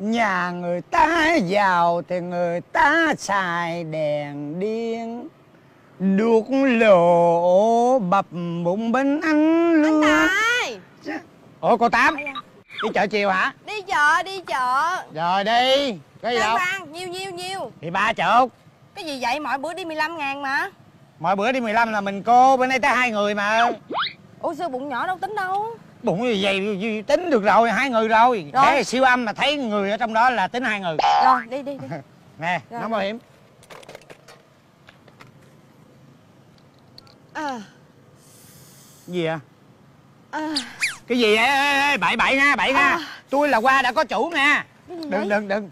nhà người ta giàu thì người ta xài đèn điên. Đuốc lộ bập bụng bên anh Anh luôn Tài! Ủa cô tám đi chợ chiều hả? Đi chợ đi chợ. Rồi đi có gì đâu. Nhiêu nhiêu nhiêu thì ba chục. Cái gì vậy? Mọi bữa đi 15 ngàn mà. Mỗi bữa đi 15 là mình cô bên đây tới hai người mà. Ủa sao bụng nhỏ đâu tính đâu bụng gì vậy tính được rồi hai người rồi, Rồi. Thế siêu âm mà thấy người ở trong đó là tính hai người. Rồi đi đi đi. Nè Rồi. bảo hiểm. À, gì à à, cái gì ê, bậy bậy nha bậy nha. À. tôi là qua đã có chủ gì đừng vậy? đừng đừng.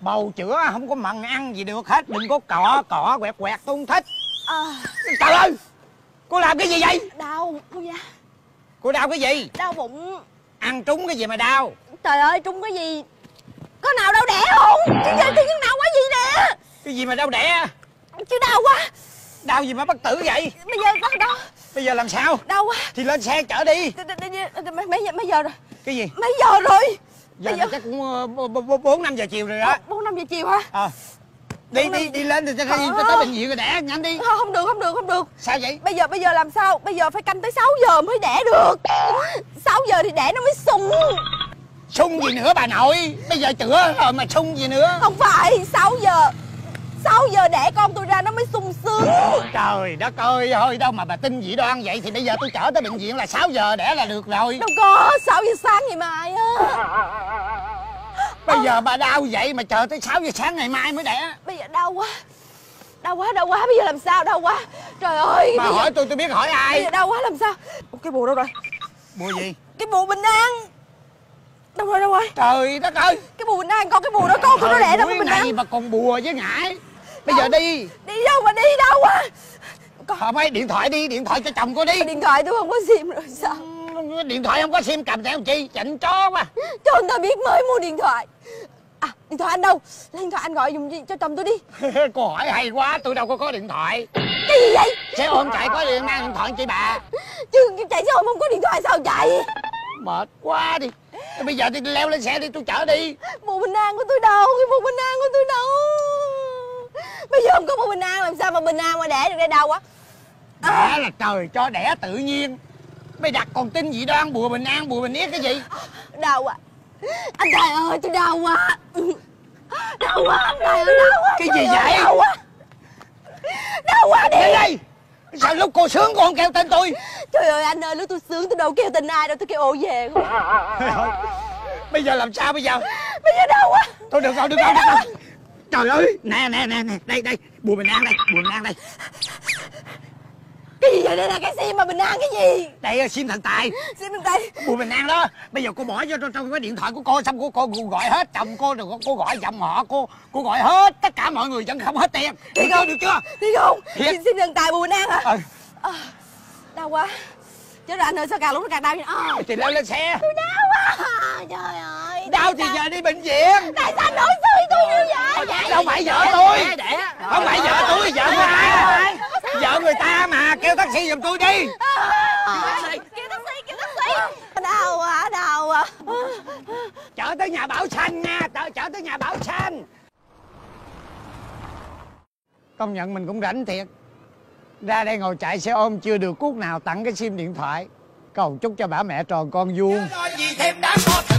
Bầu chữa không có mần ăn gì được hết. Đừng có cọ cọ quẹt quẹt tôi không thích. À, trời ơi! Cô làm cái gì vậy? Đau Ôi da cô đau cái gì? Đau bụng. Ăn trúng cái gì mà đau? Trời ơi trúng cái gì? Có nào đau đẻ không? Chứ giờ tự nhiên đau quá gì nè? Cái gì mà đau đẻ? Chứ đau quá. Đau gì mà bất tử vậy? Bây giờ có đau bây giờ làm sao? Đau quá. Thì lên xe chở đi. Mấy giờ, mấy giờ rồi? Cái gì? Mấy giờ rồi? Giờ giờ- chắc cũng ờ, bốn năm giờ chiều rồi đó. Bốn năm giờ chiều hả? Ờ đi đi đi lên thì cho đi Ờ. tới bệnh viện rồi đẻ nhanh đi. Không, không được không được không được. Sao vậy? Bây giờ bây giờ làm sao? Bây giờ phải canh tới 6 giờ mới đẻ được. 6 giờ thì đẻ nó mới sung. Sung gì nữa bà nội? Bây giờ chữa rồi mà sung gì nữa? Không phải 6 giờ. 6 giờ đẻ con tôi ra nó mới sung sướng. Trời đất ơi thôi đâu mà bà tin dị đoan vậy thì bây giờ tôi chở tới bệnh viện là 6 giờ đẻ là được rồi. Đâu có 6 giờ sáng ngày mai á bây giờ bà đau vậy mà chờ tới 6 giờ sáng ngày mai mới đẻ. Bây giờ đau quá. Đau quá đau quá. Bây giờ làm sao đau quá? Trời ơi mà bây giờ, hỏi tôi tôi biết hỏi bây ai giờ đau quá làm sao? Ủa, Cái bùa đâu rồi? Bùa gì? Cái bùa bình an. Đâu rồi đâu rồi? Trời đất ơi. Cái bùa bình an con cái bùa đó con tôi nó đẻ đâu bình này an mà còn bùa với ngải. Bây giờ đi. Đi đâu mà đi đâu quá. Không ấy điện thoại đi điện thoại cho chồng cô đi. Điện thoại tôi không có sim rồi sao? Điện thoại không có sim cầm theo chi? Chỉnh chó quá. Cho người ta biết mới mua điện thoại À điện thoại anh đâu? Lấy điện thoại anh gọi dùng cho chồng tôi đi. Cô hỏi hay quá tôi đâu có có điện thoại. Cái gì vậy? Xe ôm chạy có điện mang điện thoại chi bà. Chứ chạy xe ôm không có điện thoại sao chạy? Mệt quá đi. Bây giờ thì leo lên xe đi tôi chở đi. Bộ bình an của tôi đâu? Cái bộ bình an của tôi đâu? Bây giờ không có bộ bình an làm sao mà bình an mà đẻ được đây đâu á? Đẻ là trời cho đẻ tự nhiên. Mày đặt còn tin gì đoan bùa bình an bùa bình yết cái gì? Đau à Anh Tài ơi tôi đau quá. Đau quá anh Tài ơi đau quá Cái Trời gì ơi, vậy? Đau quá. Đau quá đi. Đến đây sao lúc cô sướng cô không kêu tên tôi? Trời ơi anh ơi lúc tôi sướng tôi đâu kêu tình ai đâu tôi kêu ô về không bây giờ làm sao bây giờ? Bây giờ đau quá. Thôi được rồi được rồi được rồi. Trời ơi nè nè nè nè đây đây bùa bình an đây bùa bình an đây Cái gì vậy? Đây là cái sim mà bình an cái gì? Đây là sim thần tài. Sim bên đây bùa bình an đó. Bây giờ cô bỏ vô trong, trong cái điện thoại của cô xong cô, cô, gọi hết chồng cô rồi cô gọi dòng họ cô. Cô gọi hết tất cả mọi người vẫn không hết tiền. Được chưa? được chưa? Đi không? Thiệt. Sim, sim thần tài bộ bình an hả? Ừ. À, Đau quá. Chết rồi anh ơi sao càng lúc nó càng đau vậy? À, thì leo lên xe. Tôi đau quá. Trời ơi đau thì giờ đi bệnh viện. Tại sao đối xử tôi như vậy? Đâu phải vợ tôi. Không phải vợ tôi vợ người ta vợ người ta kêu taxi giùm tôi đi. Kêu taxi kêu taxi Đau quá đau quá. Chở tới nhà bảo xanh nha chở, chở tới nhà bảo xanh. Công nhận mình cũng rảnh thiệt. Ra đây ngồi chạy xe ôm chưa được cuốc nào tặng cái sim điện thoại. Cầu chúc cho bà mẹ tròn con vuông. Nói gì thêm đã có. thể